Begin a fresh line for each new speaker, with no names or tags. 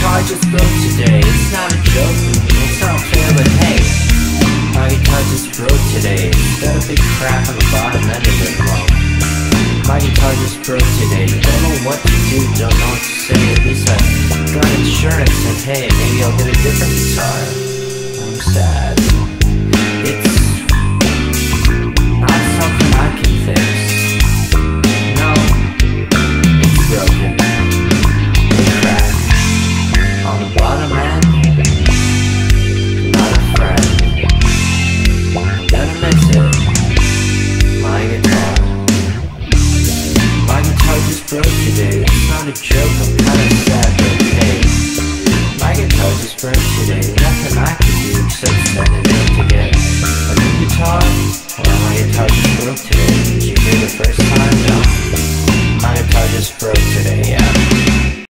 guitar just broke today. It's not a joke, it's not fair, but hey, my guitar just broke today. Got a big crack on the bottom end of it. Well, my guitar just broke today. Don't know what to do, don't know what to say. At least I got insurance, and hey, maybe I'll get a different guitar. I'm sad. Broke today. It's not a joke. I'm kinda sad, but hey. My guitar just broke today. Nothing I can do except send it in to get a new guitar. Well, my guitar just broke today. Did you hear the first time? No.